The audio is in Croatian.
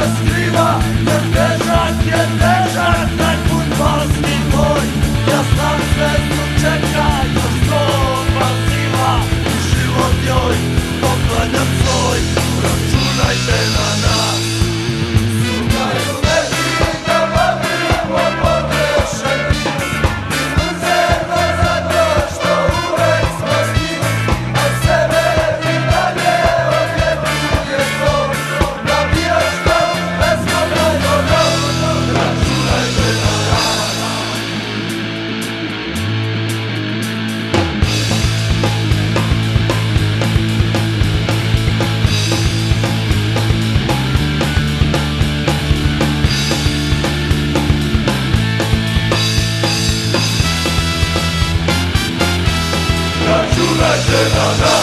se skriva Jer težak je težak taj futbalski boj Ja sam sve su čekao International